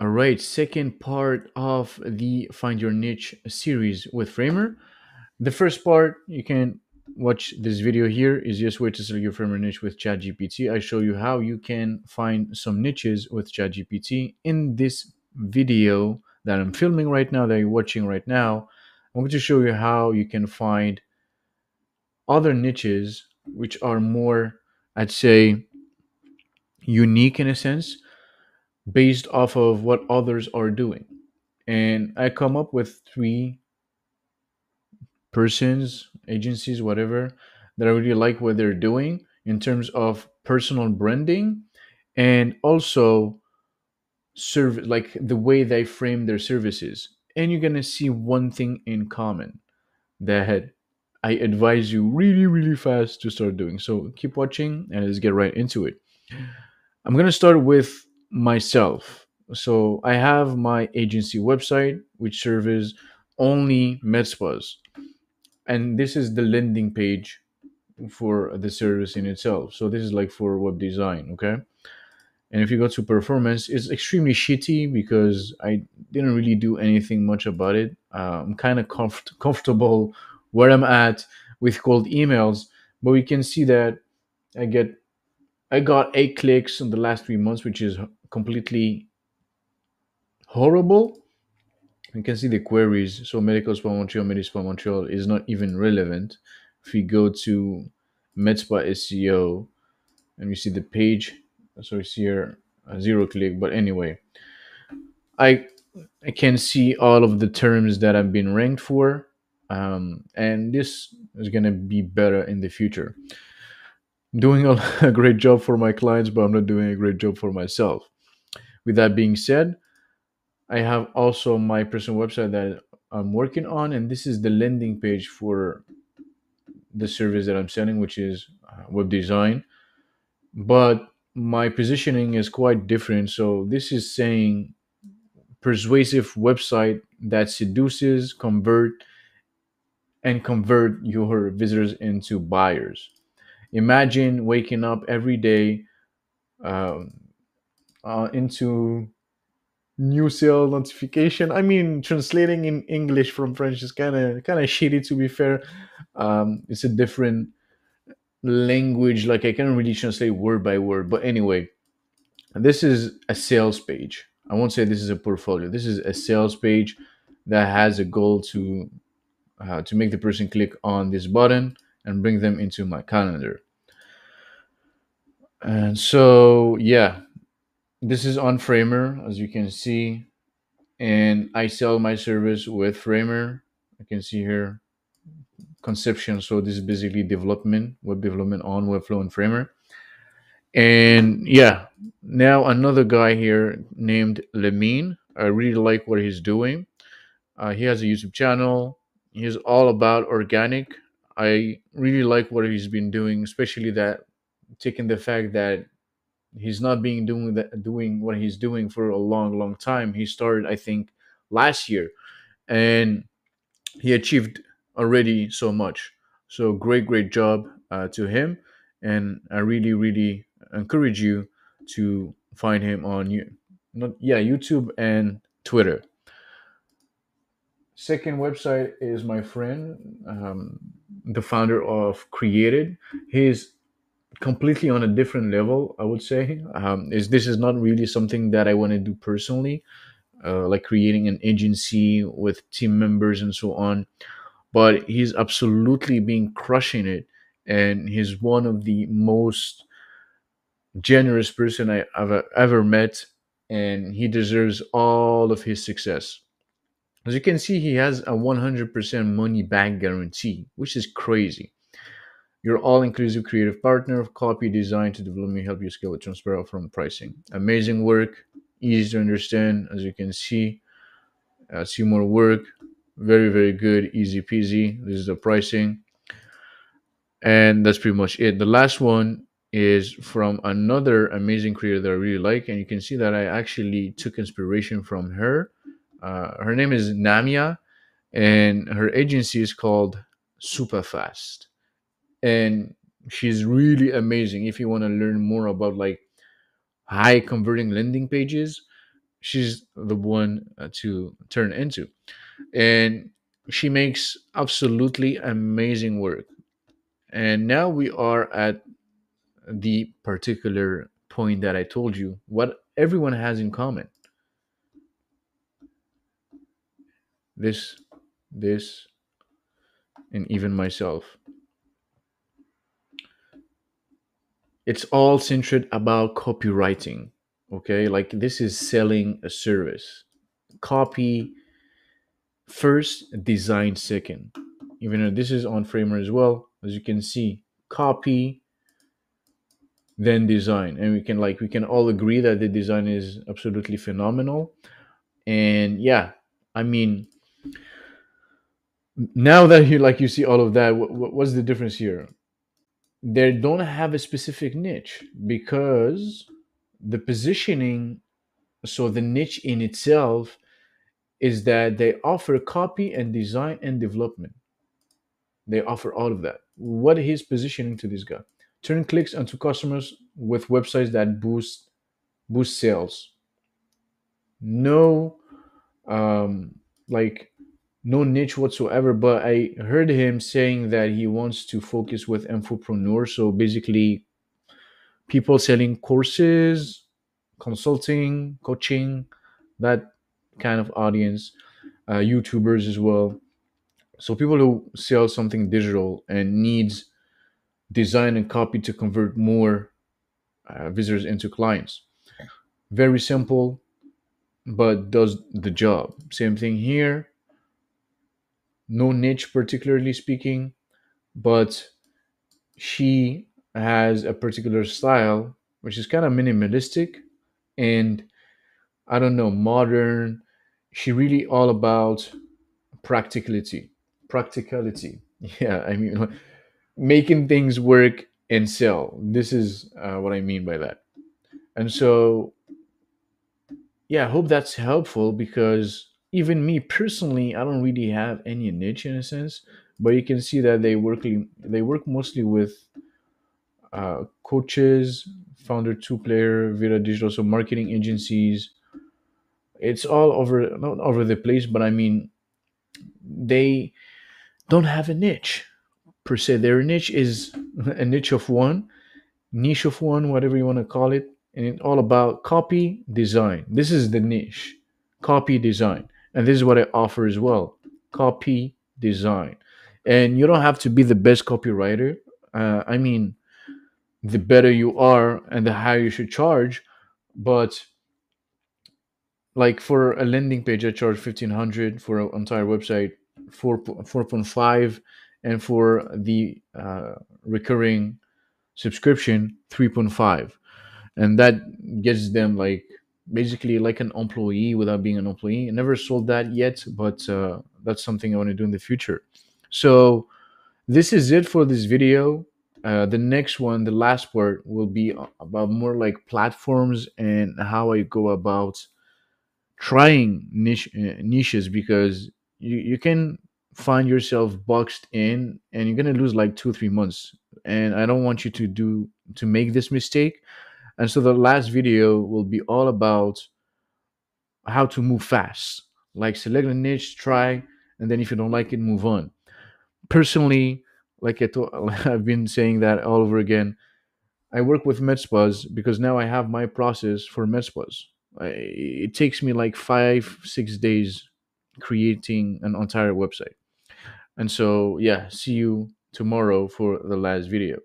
All right, second part of the Find Your Niche series with Framer. The first part, you can watch this video here, is just way to sell your Framer niche with ChatGPT. I show you how you can find some niches with ChatGPT. In this video that I'm filming right now, that you're watching right now, I'm going to show you how you can find other niches which are more, I'd say, unique in a sense based off of what others are doing. And I come up with three persons, agencies, whatever, that I really like what they're doing in terms of personal branding and also serve like the way they frame their services. And you're gonna see one thing in common that I advise you really, really fast to start doing. So keep watching and let's get right into it. I'm gonna start with myself. So I have my agency website, which serves only med spas, and this is the landing page for the service in itself. So this is like for web design, okay? And if you go to performance, it's extremely shitty because I didn't really do anything much about it. Uh, I'm kind of comfort- comfortable where I'm at with cold emails, but we can see that I get I got eight clicks in the last three months, which is completely horrible. You can see the queries. So Medical Spa Montreal, Medispa Montreal is not even relevant. If we go to MedSpa SEO and you see the page, so it's here zero click. But anyway, I I can see all of the terms that I've been ranked for, um, and this is gonna be better in the future. Doing a, a great job for my clients, but I'm not doing a great job for myself. With that being said, I have also my personal website that I'm working on, and this is the landing page for the service that I'm selling, which is uh, web design. But my positioning is quite different. So this is saying persuasive website that seduces, convert, and convert your visitors into buyers. Imagine waking up every day um, uh, into new sale notification. I mean, translating in English from French is kind of kind of shitty. To be fair, um, it's a different language. Like I can't really translate word by word. But anyway, this is a sales page. I won't say this is a portfolio. This is a sales page that has a goal to uh, to make the person click on this button and bring them into my calendar. And so, yeah, this is on Framer, as you can see, and I sell my service with Framer. I can see here conception. So this is basically development, web development on Webflow and Framer. And yeah, now another guy here named Lemine. I really like what he's doing. Uh, he has a YouTube channel. He's all about organic. I really like what he's been doing, especially that taking the fact that he's not being doing that doing what he's doing for a long long time. He started i think last year and he achieved already so much. So great great job uh, to him and i really really encourage you to find him on you not yeah youtube and twitter second website is my friend um, the founder of created. He's completely on a different level i would say. Um, is this is not really something that i want to do personally uh, like creating an agency with team members and so on but he's absolutely been crushing it and he's one of the most generous person i have ever met and he deserves all of his success as you can see he has a 100% money back guarantee which is crazy your all-inclusive creative partner copy design to development help you scale with transparent from pricing. Amazing work, easy to understand, as you can see. Uh, see more work, very very good, easy peasy. This is the pricing, and that's pretty much it. The last one is from another amazing creator that I really like, and you can see that I actually took inspiration from her. Uh, her name is Namia, and her agency is called Superfast. And she's really amazing. If you want to learn more about like high converting landing pages she's the one uh, to turn into. And she makes absolutely amazing work. And now we are at the particular point that i told you what everyone has in common this this and even myself. It's all centered about copywriting okay? Like this is selling a service. Copy first design second. Even though this is on framer as well as you can see copy then design. And we can like we can all agree that the design is absolutely phenomenal. And yeah i mean now that you like you see all of that what, what's the difference here? They don't have a specific niche because the positioning so the niche in itself is that they offer copy and design and development. They offer all of that. What is positioning to this guy? Turn clicks onto customers with websites that boost boost sales. No um like no niche whatsoever but i heard him saying that he wants to focus with infopreneurs so basically people selling courses consulting coaching that kind of audience uh, youtubers as well. So people who sell something digital and needs design and copy to convert more uh, visitors into clients. Very simple but does the job. Same thing here no niche particularly speaking but she has a particular style which is kind of minimalistic and i don't know modern. She really all about practicality practicality. Yeah i mean making things work and sell. This is uh, what i mean by that. And so yeah i hope that's helpful because even me personally i don't really have any niche in a sense but you can see that they work they work mostly with uh, coaches founder two player vita digital so marketing agencies. It's all over not over the place but i mean they don't have a niche per se. Their niche is a niche of one niche of one whatever you want to call it and it's all about copy design. This is the niche copy design and this is what i offer as well copy design. And you don't have to be the best copywriter. Uh, i mean the better you are and the higher you should charge but like for a landing page i charge 1500 for an entire website 4 4.5 and for the uh, recurring subscription 3.5 and that gets them like basically like an employee without being an employee. I never sold that yet but uh, that's something i want to do in the future. So this is it for this video. Uh, the next one the last part will be about more like platforms and how i go about trying niche uh, niches because you, you can find yourself boxed in and you're gonna lose like two three months. And i don't want you to do to make this mistake and so the last video will be all about how to move fast. Like select a niche try and then if you don't like it move on. Personally like I i've been saying that all over again i work with med spas because now i have my process for I, it takes me like five six days creating an entire website. And so, yeah, see you tomorrow for the last video.